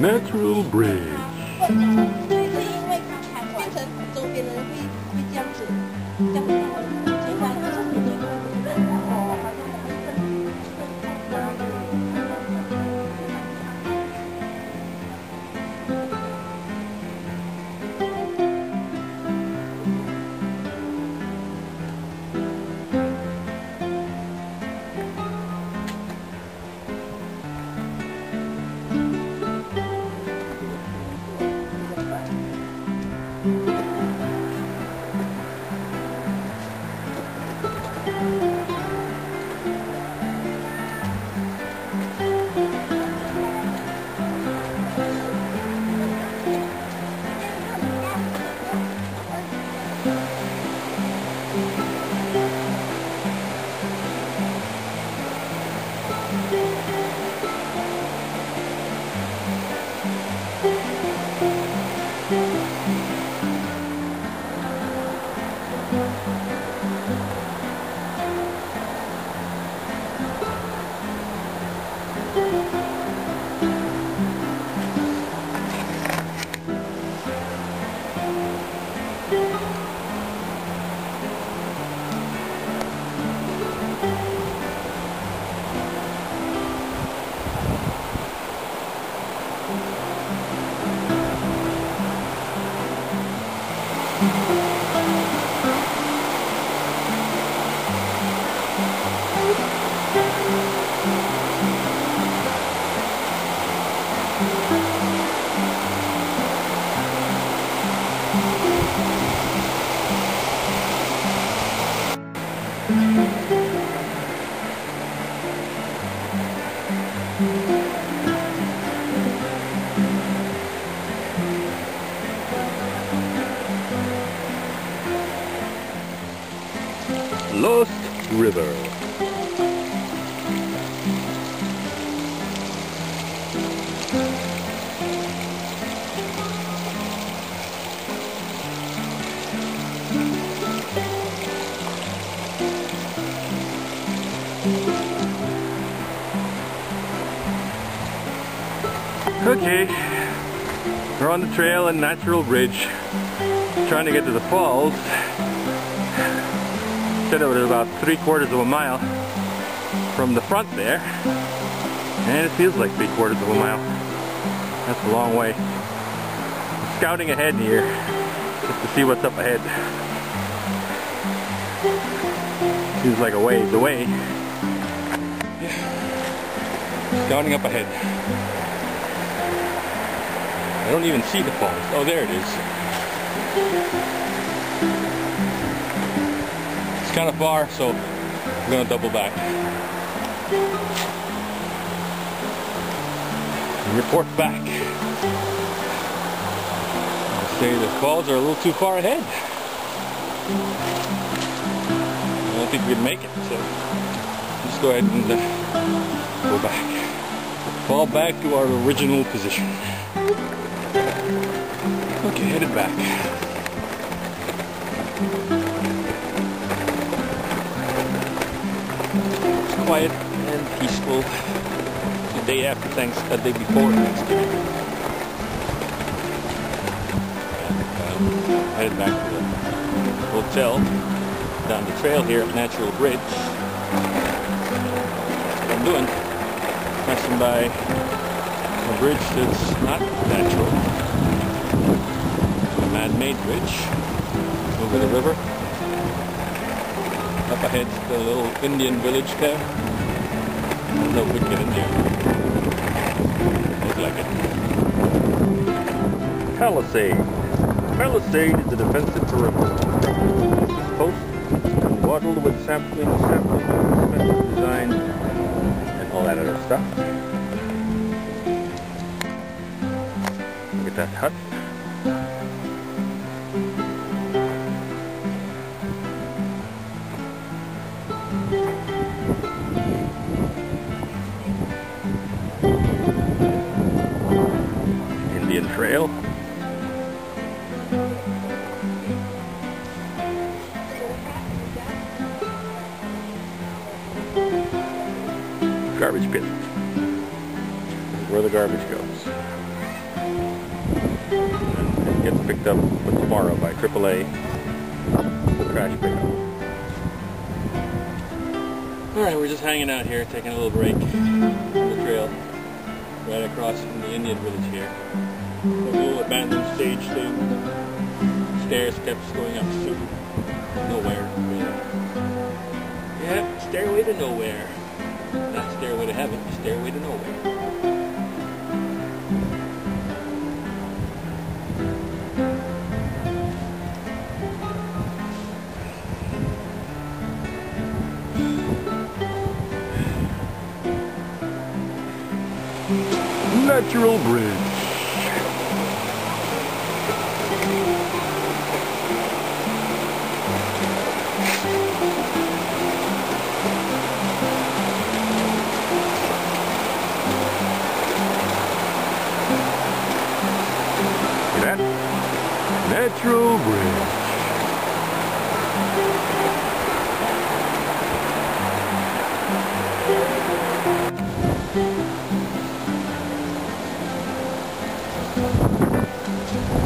Natural Bridge. 对，是因为它才完成，周边的人会会这样子，这样 Lost River. Okay, we're on the trail and Natural Bridge, trying to get to the falls. Said it was about three quarters of a mile from the front there and it feels like three quarters of a mile. That's a long way. Scouting ahead here just to see what's up ahead. Seems like a ways away. Yeah. scouting up ahead I don't even see the falls oh there it is It's kind of far, so I'm gonna double back. Report back. I say the falls are a little too far ahead. I don't think we'd make it, so let's go ahead and uh, go back. Fall back to our original position. Okay, headed back. It's quiet and peaceful the day after thanks the day before Thanksgiving. And, um, headed back to the hotel down the trail here at Natural Bridge. That's what I'm doing. Passing by a bridge that's not natural. Man-made bridge over the river. Up ahead, the little Indian village there. No, we get in there. Look like it. Palisade. Palisade is a defensive perimeter. Post wattled with sapling, sapling, design, and all that other stuff. Look at that hut. Trail. Garbage pit. Where the garbage goes. And it gets picked up tomorrow by AAA trash pickup. Alright, we're just hanging out here, taking a little break on the trail right across from the Indian village here. The little abandoned stage thing. Stairs kept going up to nowhere, really. Stairway to nowhere. Not stairway to heaven, stairway to nowhere. Natural Bridge. Metro Bridge. Thank